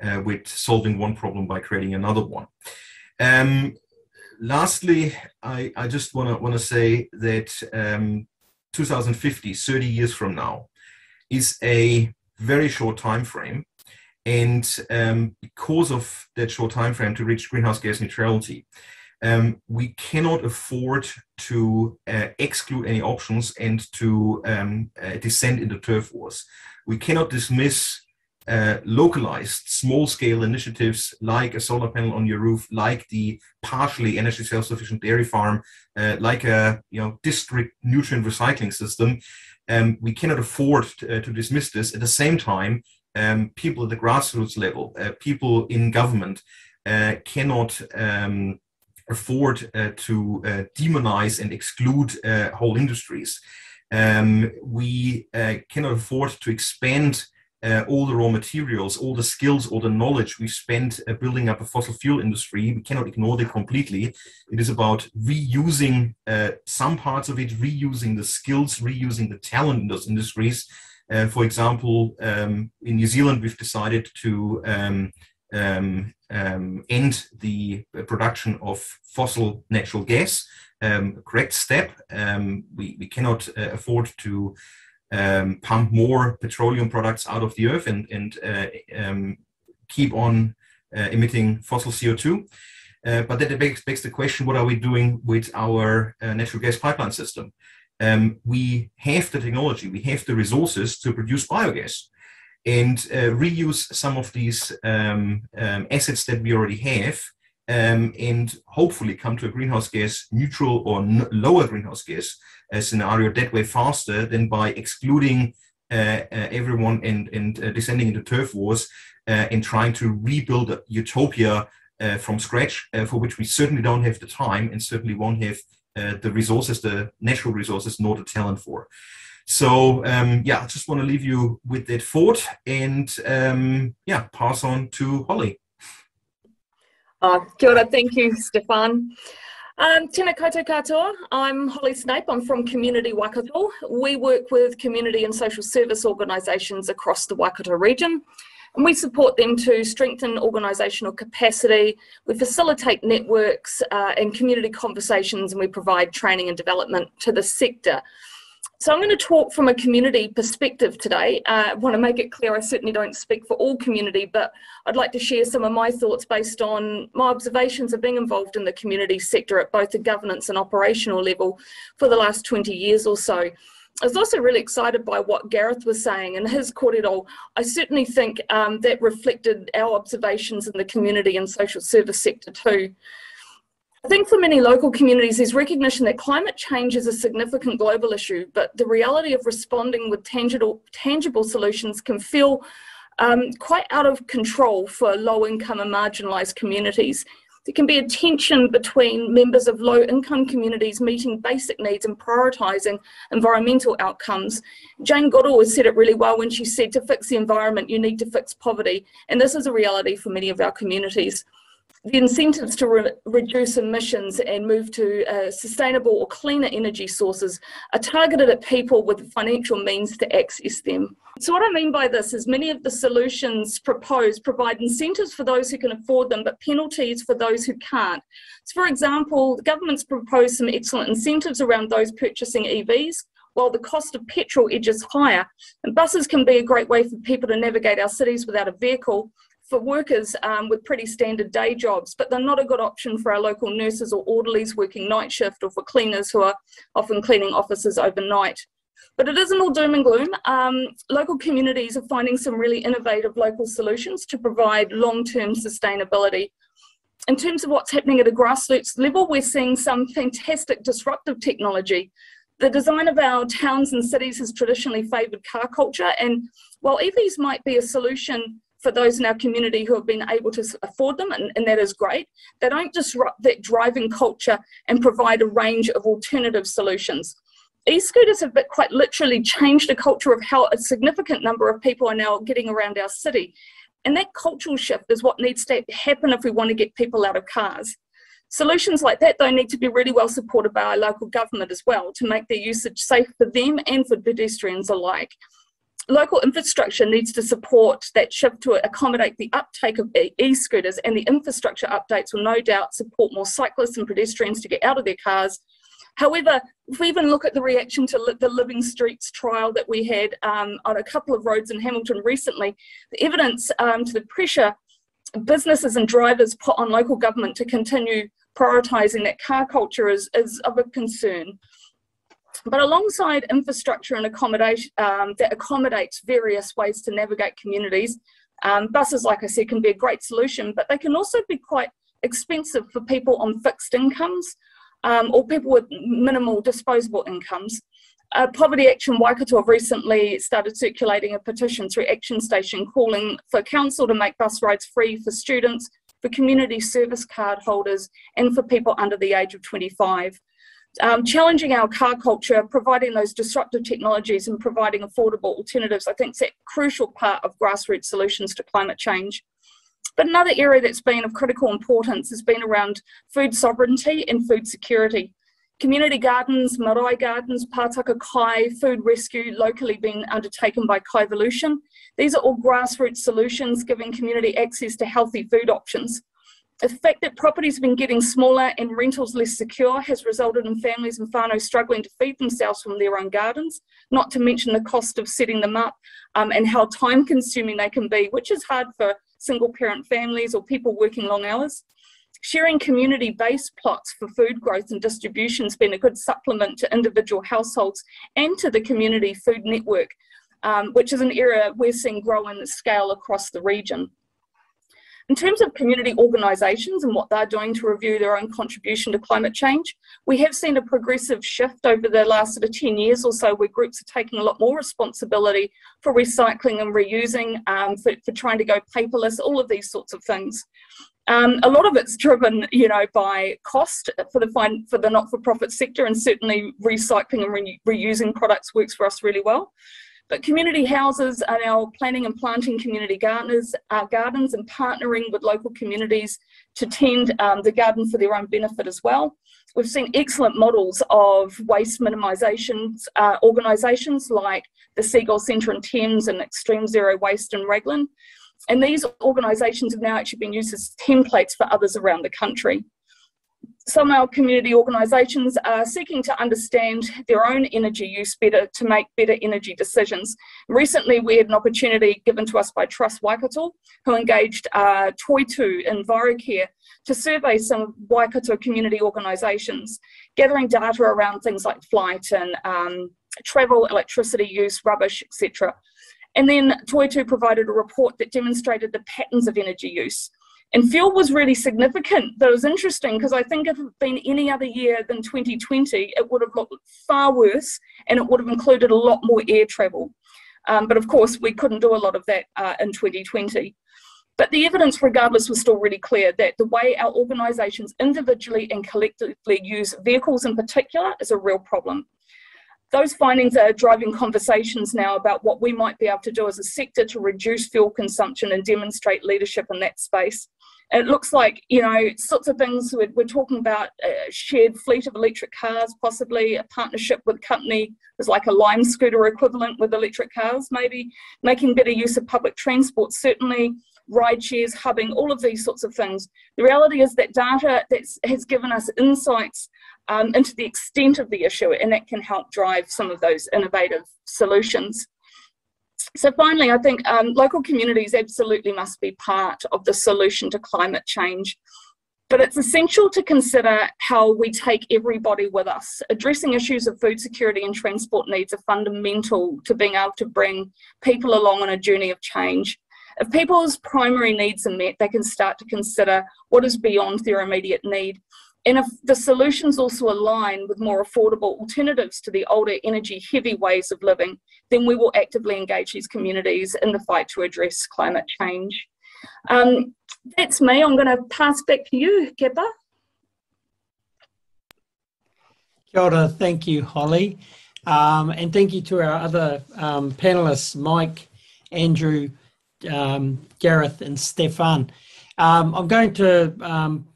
uh, with solving one problem by creating another one. Um, lastly, I, I just want to want to say that um, 2050, 30 years from now, is a very short time frame and um, because of that short time frame to reach greenhouse gas neutrality, um, we cannot afford to uh, exclude any options and to um, uh, descend into turf wars. We cannot dismiss uh, localized small scale initiatives like a solar panel on your roof, like the partially energy self sufficient dairy farm, uh, like a you know district nutrient recycling system. Um, we cannot afford to, uh, to, dismiss this. At the same time, um, people at the grassroots level, uh, people in government, cannot um, afford uh, to uh, demonize and exclude uh, whole industries. Um, we cannot afford to expand uh, all the raw materials, all the skills, all the knowledge we spent uh, building up a fossil fuel industry. We cannot ignore that completely. It is about reusing uh, some parts of it, reusing the skills, reusing the talent in those industries. for example, um, in New Zealand, we've decided to um, um, um, end the production of fossil natural gas. Um, correct step. Um, we, we cannot uh, afford to um, pump more petroleum products out of the earth and, and uh, um, keep on uh, emitting fossil CO2. Uh, but that begs, begs, the question what are we doing with our uh, natural gas pipeline system? we have the technology, we have the resources to produce biogas and uh, reuse some of these um, um, assets that we already have um, and hopefully come to a greenhouse gas neutral or n- lower greenhouse gas scenario that way faster than by excluding uh, uh everyone and, and uh, descending into turf wars and trying to rebuild a utopia from scratch, for which we certainly don't have the time and certainly won't have the resources, the natural resources, nor the talent for. So um, yeah, I just want to leave you with that thought and um, yeah, pass on to Holly. Uh, kia ora, thank you, Stefan. Um, tēnā koutou katoa. I'm Holly Snape. I'm from Community Waikato. We work with community and social service organisations across the Waikato region and we support them to strengthen organisational capacity. We facilitate networks uh, and community conversations and we provide training and development to the sector. So I'm going to talk from a community perspective today. Uh, I want to make it clear I certainly don't speak for all community, but I'd like to share some of my thoughts based on my observations of being involved in the community sector at both the governance and operational level for the last 20 years or so. I was also really excited by what Gareth was saying and his kōrero. I certainly think um, that reflected our observations in the community and social service sector too. I think for many local communities, there's recognition that climate change is a significant global issue, but the reality of responding with tangible, tangible solutions can feel um, quite out of control for low income and marginalised communities. There can be a tension between members of low income communities meeting basic needs and prioritising environmental outcomes. Jane Goodall has said it really well when she said to fix the environment, you need to fix poverty. And this is a reality for many of our communities the incentives to re reduce emissions and move to uh, sustainable or cleaner energy sources are targeted at people with financial means to access them. So, what I mean by this is many of the solutions proposed provide incentives for those who can afford them, but penalties for those who can't. So, for example, the government's proposed some excellent incentives around those purchasing EVs. While the cost of petrol edges higher, and buses can be a great way for people to navigate our cities without a vehicle, for workers um, with pretty standard day jobs, but they're not a good option for our local nurses or orderlies working night shift or for cleaners who are often cleaning offices overnight. But it isn't all doom and gloom. Um, local communities are finding some really innovative local solutions to provide long term sustainability. In terms of what's happening at a grassroots level, we're seeing some fantastic disruptive technology. The design of our towns and cities has traditionally favoured car culture, and while EVs might be a solution for those in our community who have been able to afford them, and, and that is great. They don't disrupt that driving culture and provide a range of alternative solutions. E-scooters have quite literally changed the culture of how a significant number of people are now getting around our city. And that cultural shift is what needs to happen if we want to get people out of cars. Solutions like that, though, need to be really well supported by our local government as well to make their usage safe for them and for pedestrians alike local infrastructure needs to support that shift to accommodate the uptake of e-scooters and the infrastructure updates will no doubt support more cyclists and pedestrians to get out of their cars. However, if we even look at the reaction to the Living Streets trial that we had um, on a couple of roads in Hamilton recently, the evidence um, to the pressure businesses and drivers put on local government to continue prioritising that car culture is, is of a concern. But alongside infrastructure and accommodation um, that accommodates various ways to navigate communities, um, buses, like I said, can be a great solution, but they can also be quite expensive for people on fixed incomes um, or people with minimal disposable incomes. Uh, Poverty Action Waikato have recently started circulating a petition through Action Station calling for council to make bus rides free for students, for community service card holders, and for people under the age of 25 um, challenging our car culture, providing those disruptive technologies and providing affordable alternatives, I think is a crucial part of grassroots solutions to climate change. But another area that's been of critical importance has been around food sovereignty and food security. Community gardens, marae gardens, Pātaka Kai, food rescue locally being undertaken by Kaivolution. These are all grassroots solutions giving community access to healthy food options. The fact that properties have been getting smaller and rentals less secure has resulted in families and whānau struggling to feed themselves from their own gardens, not to mention the cost of setting them up um, and how time consuming they can be, which is hard for single parent families or people working long hours. Sharing community based plots for food growth and distribution has been a good supplement to individual households and to the community food network, um, which is an area we're seeing grow in scale across the region. In terms of community organisations and what they're doing to review their own contribution to climate change, we have seen a progressive shift over the last sort of 10 years or so where groups are taking a lot more responsibility for recycling and reusing, um, for, for trying to go paperless, all of these sorts of things. Um, a lot of it's driven, you know, by cost for the fine, for the not-for-profit sector, and certainly recycling and re reusing products works for us really well. But community houses are now planning and planting community gardeners, uh, gardens and partnering with local communities to tend um, the garden for their own benefit as well. We've seen excellent models of waste minimisation uh, organisations like the Seagull Centre in Thames and Extreme Zero Waste in Raglan. And these organisations have now actually been used as templates for others around the country some of our community organisations are seeking to understand their own energy use better to make better energy decisions. Recently, we had an opportunity given to us by Trust Waikato, who engaged uh, Toitu Envirocare to survey some Waikato community organisations, gathering data around things like flight and um, travel, electricity use, rubbish, etc. And then Toitu provided a report that demonstrated the patterns of energy use. And fuel was really significant. That was interesting because I think if it had been any other year than 2020, it would have looked far worse and it would have included a lot more air travel. Um, but of course, we couldn't do a lot of that uh, in 2020. But the evidence, regardless, was still really clear that the way our organisations individually and collectively use vehicles in particular is a real problem. Those findings are driving conversations now about what we might be able to do as a sector to reduce fuel consumption and demonstrate leadership in that space it looks like you know sorts of things we're, we're talking about a shared fleet of electric cars possibly a partnership with a company is like a lime scooter equivalent with electric cars maybe making better use of public transport certainly ride shares hubbing all of these sorts of things. The reality is that data that has given us insights um, into the extent of the issue and that can help drive some of those innovative solutions so finally, I think um, local communities absolutely must be part of the solution to climate change. But it's essential to consider how we take everybody with us. Addressing issues of food security and transport needs are fundamental to being able to bring people along on a journey of change. If people's primary needs are met, they can start to consider what is beyond their immediate need. And if the solutions also align with more affordable alternatives to the older energy heavy ways of living, then we will actively engage these communities in the fight to address climate change. Um, that's me. I'm going to pass back to you, Kepa. Kia ora, thank you, Holly. Um, and thank you to our other um, panelists, Mike, Andrew, um, Gareth, and Stefan. Um, I'm going to um,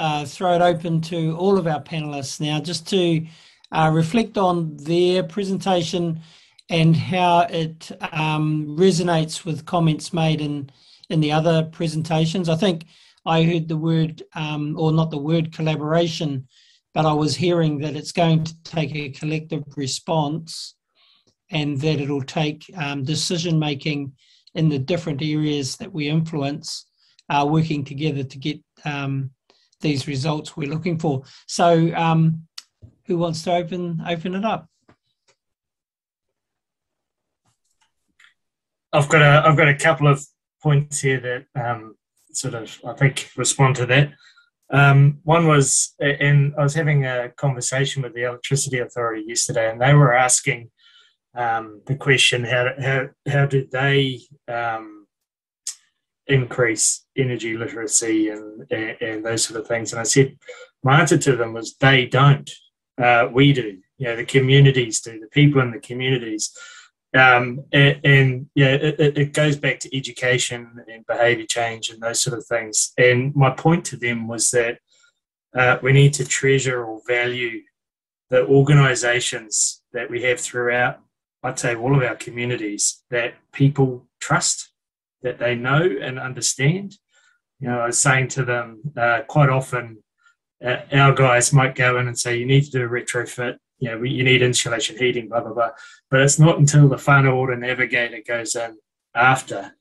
uh, throw it open to all of our panelists now just to uh, reflect on their presentation and how it um, resonates with comments made in, in the other presentations. I think I heard the word, um, or not the word collaboration, but I was hearing that it's going to take a collective response and that it'll take um, decision making in the different areas that we influence, uh, working together to get um, these results we're looking for. So, um, who wants to open open it up? I've got a I've got a couple of points here that um, sort of I think respond to that. Um, one was, and I was having a conversation with the Electricity Authority yesterday, and they were asking um, the question: how how how did they um, increase energy literacy and, and, and those sort of things. And I said, my answer to them was they don't. Uh, we do. You know, the communities do. The people in the communities. Um, and, and, yeah, it, it, goes back to education and behaviour change and those sort of things. And my point to them was that uh, we need to treasure or value the organisations that we have throughout. I'd say all of our communities that people trust that they know and understand. You know, I was saying to them uh, quite often, uh, our guys might go in and say, you need to do a retrofit, you know, you need insulation heating, blah, blah, blah. But it's not until the whānau Ora navigator goes in after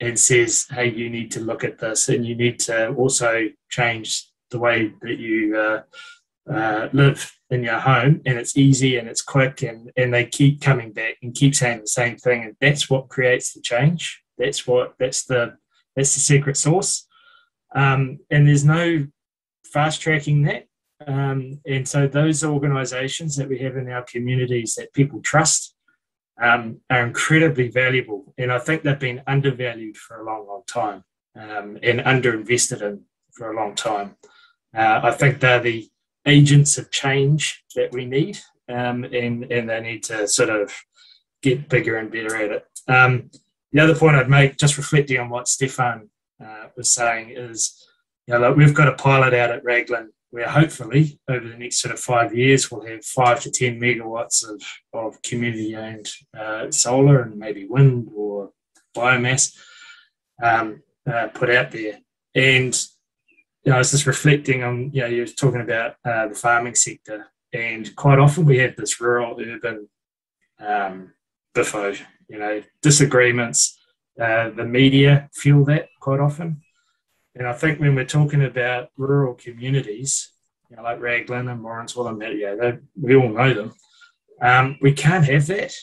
and says, hey, you need to look at this and you need to also change the way that you uh, uh, live in your home and it's easy and it's quick and, and they keep coming back and keep saying the same thing and that's what creates the change that's what that's the that's the secret sauce. Um, and there's no fast tracking that. Um, and so those organisations that we have in our communities that people trust um, are incredibly valuable. And I think they've been undervalued for a long, long time um, and underinvested in for a long time. Uh, I think they're the agents of change that we need, um, and, and they need to sort of get bigger and better at it. The other point I'd make, just reflecting on what Stefan uh, was saying, is you know, like we've got a pilot out at Raglan where hopefully over the next sort of five years we'll have five to 10 megawatts of, of community owned uh, solar and maybe wind or biomass um, uh, put out there. And you know, I was just reflecting on, you know, you were talking about uh, the farming sector, and quite often we have this rural urban um, biffo, you know, disagreements. Uh, the media fuel that quite often. And I think when we're talking about rural communities, you know, like Raglan and Morrinsville and yeah, we all know them. Um, we can't have that.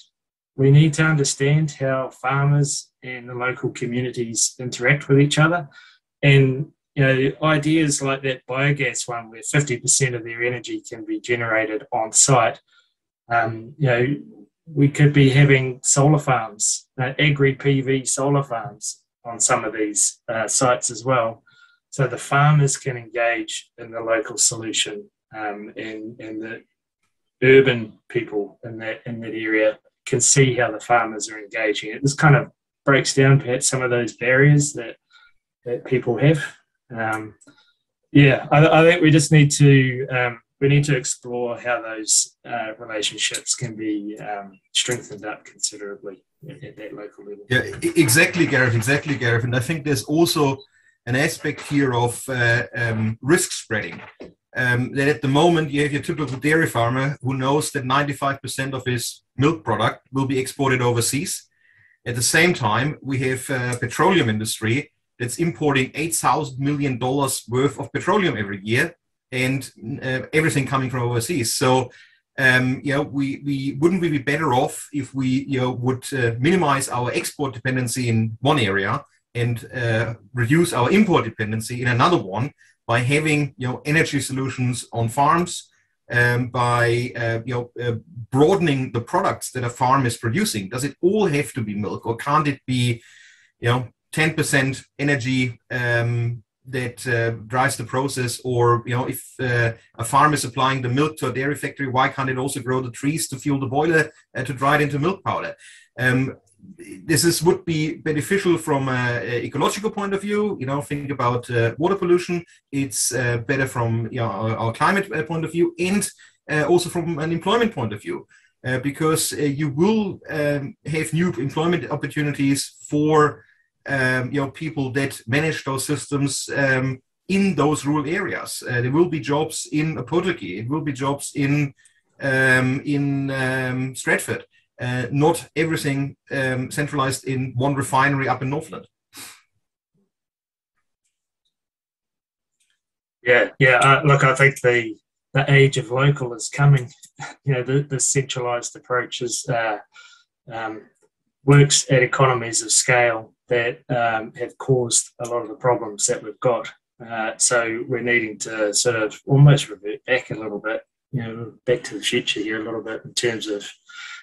We need to understand how farmers and the local communities interact with each other. And you know, ideas like that biogas one, where 50% of their energy can be generated on site. Um, you know, we could be having solar farms, uh, agri PV solar farms on some of these uh, sites as well. So the farmers can engage in the local solution um, and, and the urban people in that, in that area can see how the farmers are engaging. It just kind of breaks down perhaps some of those barriers that, that people have. Um, yeah, I, I, think we just need to um, we need to explore how those uh, relationships can be um, strengthened up considerably at, at, that local level. Yeah, exactly, Gareth. Exactly, Gareth. And I think there's also an aspect here of uh, um, risk spreading. Um, that at the moment you have your typical dairy farmer who knows that 95% of his milk product will be exported overseas. At the same time, we have a petroleum industry that's importing eight thousand million dollars worth of petroleum every year, and uh, everything coming from overseas. So, um, you know, we we wouldn't we be better off if we you know would uh, minimize our export dependency in one area and uh, reduce our import dependency in another one by having you know energy solutions on farms. Um, by uh, you know uh, broadening the products that a farm is producing, does it all have to be milk, or can't it be, you know, 10% energy um, that uh, drives the process or you know if uh, a farm is supplying the milk to a dairy factory why can't it also grow the trees to fuel the boiler uh, to dry it into milk powder? Um, this is would be beneficial from an ecological point of view. You know think about uh, water pollution. It's uh, better from you know, our, our, climate uh, point of view and also from an employment point of view because you will um, have new employment opportunities for um, you know people that manage those systems um, in those rural areas. Uh, there will be jobs in Opotiki. It will be jobs in um, in um, Stratford. Uh, not everything um, centralized in one refinery up in Northland. Yeah, yeah. Uh, look, I think the the age of local is coming. *laughs* You know, the, the centralized approach is uh, um, works at economies of scale that um, have caused a lot of the problems that we've got. Uh, so we're needing to sort of almost revert back a little bit, you know, back to the future here a little bit in terms of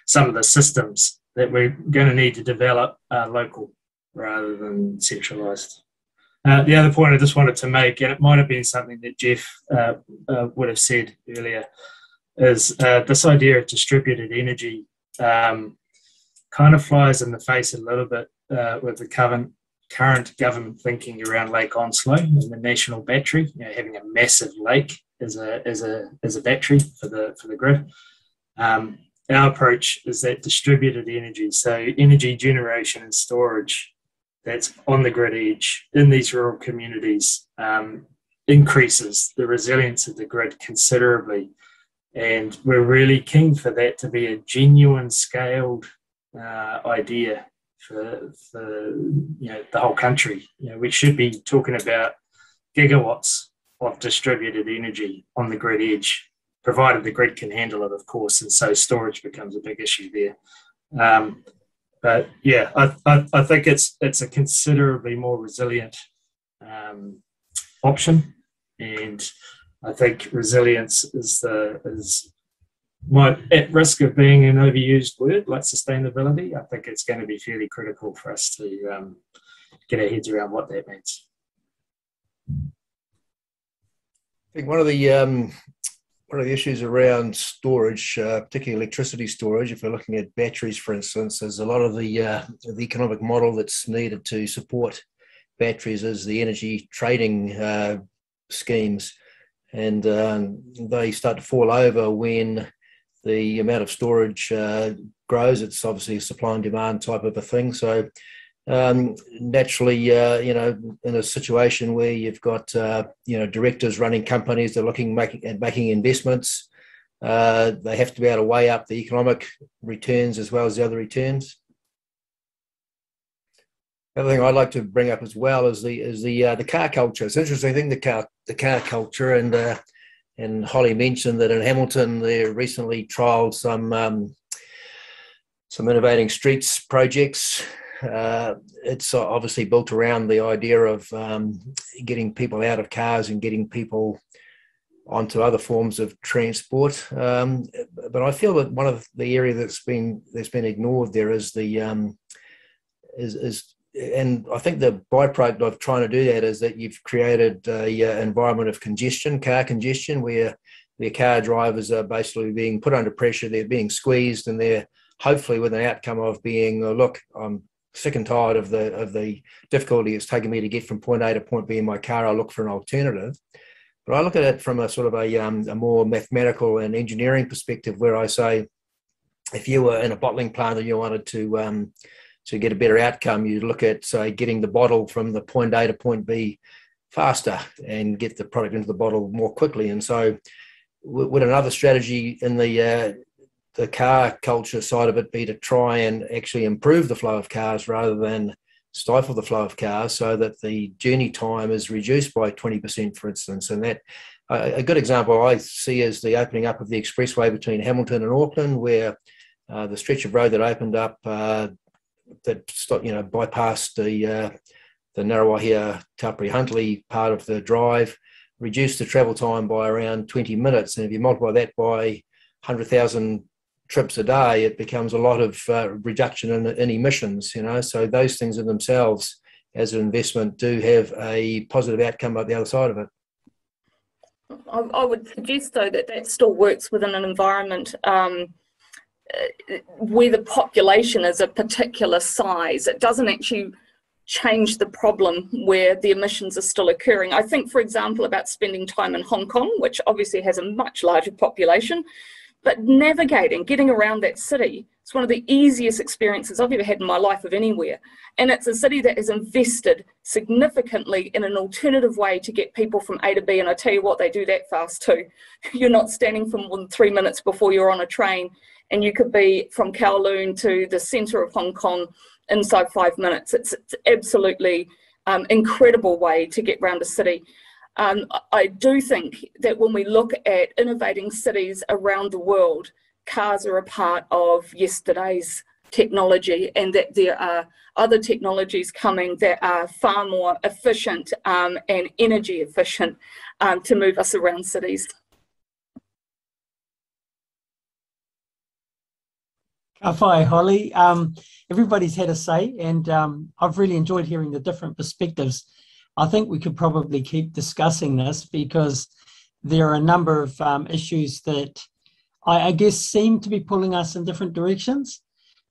some of the systems that we're going to need to develop uh, local rather than centralised. Uh, the other point I just wanted to make, and it might have been something that Jeff uh, uh, would have said earlier, is uh, this idea of distributed energy um, kind of flies in the face a little bit uh, with the current current government thinking around Lake Onslow and the national battery, you know, having a massive lake as a as a as a battery for the for the grid. Um, our approach is that distributed energy, so energy generation and storage that's on the grid edge in these rural communities um, increases the resilience of the grid considerably. And we're really keen for that to be a genuine scaled uh, idea for, for you know the whole country. You know, we should be talking about gigawatts of distributed energy on the grid edge, provided the grid can handle it, of course, and so storage becomes a big issue there. Um, but yeah, I, I, I, think it's it's a considerably more resilient um, option. And I think resilience is the is at risk of being an overused word like sustainability. I think it's going to be fairly critical for us to um, get our heads around what that means. I think one of the um, one of the issues around storage, uh, particularly electricity storage, if we're looking at batteries, for instance, is a lot of the uh, the economic model that's needed to support batteries is the energy trading uh, schemes, and um, they start to fall over when the amount of storage uh, grows. It's obviously a supply and demand type of a thing. So um, naturally, uh, you know, in a situation where you've got uh, you know directors running companies, they're looking making at making investments. Uh, they have to be able to weigh up the economic returns as well as the other returns. The other thing I'd like to bring up as well is the is the uh, the car culture. It's interesting thing the car the car culture and uh, and Holly mentioned that in Hamilton they recently trialled some um, some innovating streets projects uh, it's obviously built around the idea of um, getting people out of cars and getting people onto other forms of transport. Um, but I feel that one of the area that's been that's been ignored there is the um, is, is and I think the byproduct of trying to do that is that you've created an environment of congestion, car congestion, where the car drivers are basically being put under pressure, they're being squeezed, and they're hopefully with an outcome of being, oh, look, I'm sick and tired of the of the difficulty it's taken me to get from point A to point B in my car. I look for an alternative. But I look at it from a sort of a, um, a more mathematical and engineering perspective, where I say, if you were in a bottling plant and you wanted to um, to get a better outcome, you look at say getting the bottle from the point A to point B faster and get the product into the bottle more quickly. And so, would another strategy in the uh, the car culture side of it be to try and actually improve the flow of cars rather than stifle the flow of cars so that the journey time is reduced by 20%, for instance. And that a good example I see is the opening up of the expressway between Hamilton and Auckland, where uh, the stretch of road that opened up uh, that you know, bypassed the uh, the Ngaruawahia Taupiri Huntly part of the drive, reduced the travel time by around 20 minutes. And if you multiply that by 100,000 trips a day, it becomes a lot of uh, reduction in, in emissions. You know, so those things in themselves, as an investment, do have a positive outcome at the other side of it. I, I would suggest, though, that that still works within an environment um, where the population is a particular size. It doesn't actually change the problem where the emissions are still occurring. I think, for example, about spending time in Hong Kong, which obviously has a much larger population. But navigating, getting around that city, it's one of the easiest experiences I've ever had in my life of anywhere. And it's a city that has invested significantly in an alternative way to get people from A to B. And I tell you what, they do that fast too. *laughs* You're not standing for more than three minutes before you're on a train, and you could be from Kowloon to the centre of Hong Kong inside five minutes. It's, it's absolutely um, incredible way to get around a city. Um, I do think that when we look at innovating cities around the world, cars are a part of yesterday's technology and that there are other technologies coming that are far more efficient um, and energy efficient um, to move us around cities. Hi, Holly. Um, everybody's had a say, and um, I've really enjoyed hearing the different perspectives I think we could probably keep discussing this because there are a number of um, issues that I, I, guess seem to be pulling us in different directions.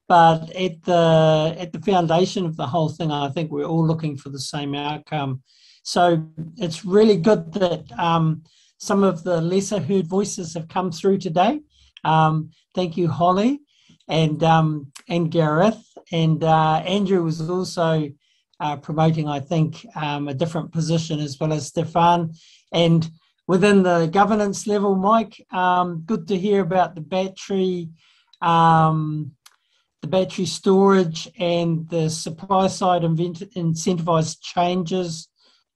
But at the at the foundation of the whole thing, I think we're all looking for the same outcome. So it's really good that um, some of the lesser heard voices have come through today. Um, thank you, Holly, and um, and Gareth, and uh, Andrew was also uh, promoting, I think, um, a different position as well as Stefan. And within the governance level, Mike, um, good to hear about the battery, um, the battery storage, and the supply side incentivized changes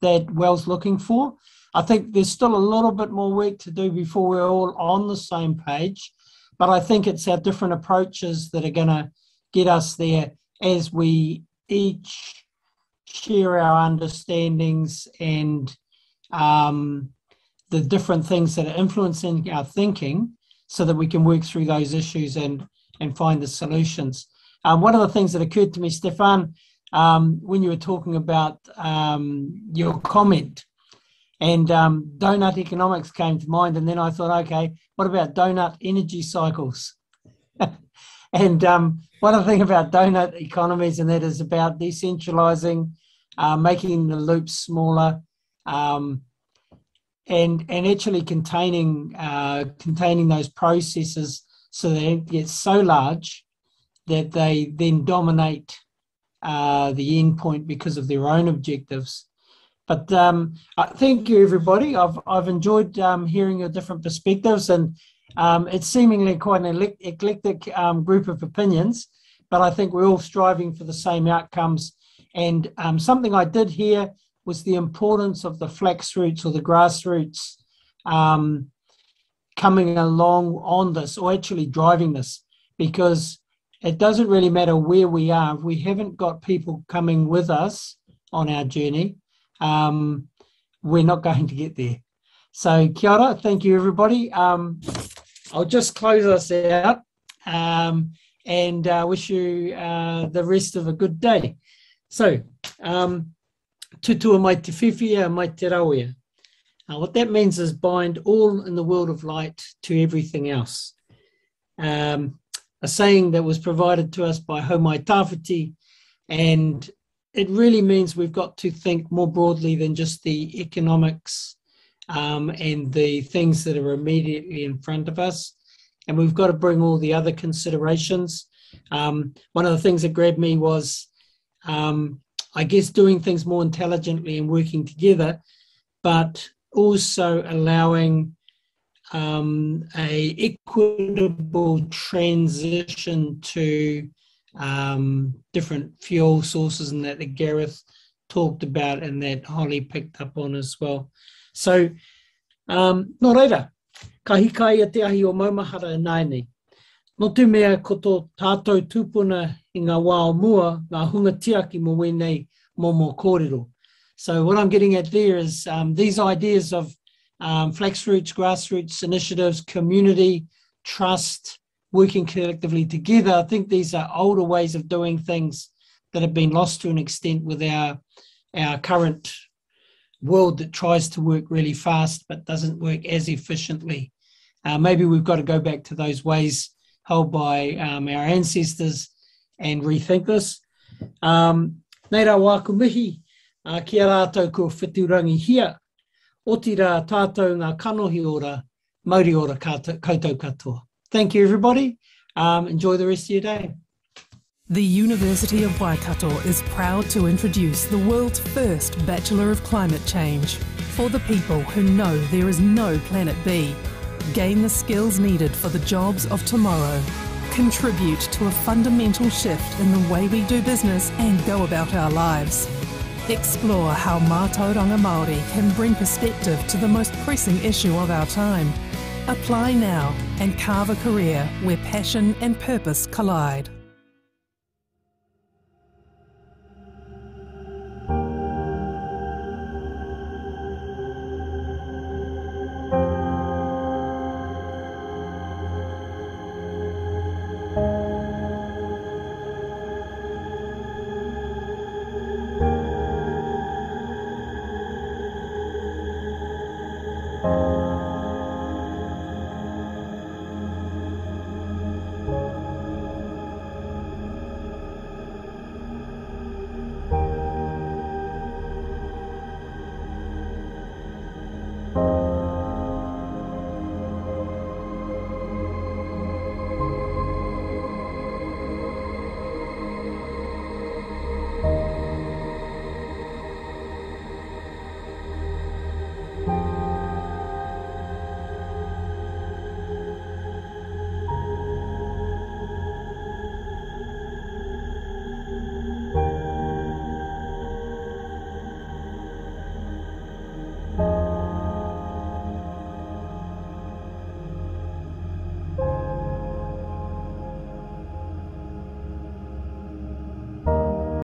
that WEL's looking for. I think there's still a little bit more work to do before we're all on the same page, but I think it's our different approaches that are going to get us there as we each share our understandings and um, the different things that are influencing our thinking so that we can work through those issues and, and find the solutions. Um, one of the things that occurred to me, Stefan, um, when you were talking about um, your comment, and um, donut economics came to mind, and then I thought, okay, what about donut energy cycles? *laughs* and um, one the things about donut economies, and that is about decentralizing, uh, making the loops smaller, um, and and actually containing uh, containing those processes so that it gets so large that they then dominate uh, the endpoint because of their own objectives. But um, thank you, everybody. I've I've enjoyed um, hearing your different perspectives, and um, it's seemingly quite an eclectic um, group of opinions. But I think we're all striving for the same outcomes. And um, something I did hear was the importance of the flax roots or the grassroots um, coming along on this, or actually driving this, because it doesn't really matter where we are. If we haven't got people coming with us on our journey, um, we're not going to get there. So, kia ora, thank you, everybody. Um, I'll just close us out um, and uh, wish you uh, the rest of a good day. So, um, tutua mai te whiwhia mai te rauia. Uh, what that means is bind all in the world of light to everything else. Um, a saying that was provided to us by Homai Tawhiti, and it really means we've got to think more broadly than just the economics um, and the things that are immediately in front of us. And we've got to bring all the other considerations. Um, one of the things that grabbed me was, um, I guess, doing things more intelligently and working together, but also allowing um, a equitable transition to um, different fuel sources and that, that Gareth talked about and that Holly picked up on as well. So, um, no reira, ka hika ia te ahi o maumahara nai nei. No tu mea ko tō tātou tūpuna i ngā wā o mua, ngā hunga tiaki mo wenei mō kōrero. So what I'm getting at there is um, these ideas of um, flax roots, grassroots initiatives, community, trust, working collectively together. I think these are older ways of doing things that have been lost to an extent with our our current world that tries to work really fast but doesn't work as efficiently. Uh, maybe we've got to go back to those ways held by um, our ancestors and rethink this. Um, nei rā wāku uh, kia rātou ko whiturangi hia, oti rā tātou ngā kanohi ora, mauri ora koutou katoa. Thank you, everybody. Um, enjoy the rest of your day. The University of Waikato is proud to introduce the world's first Bachelor of Climate Change for the people who know there is no planet B. Gain the skills needed for the jobs of tomorrow. Contribute to a fundamental shift in the way we do business and go about our lives. Explore how Mātauranga Māori can bring perspective to the most pressing issue of our time – Apply now and carve a career where passion and purpose collide.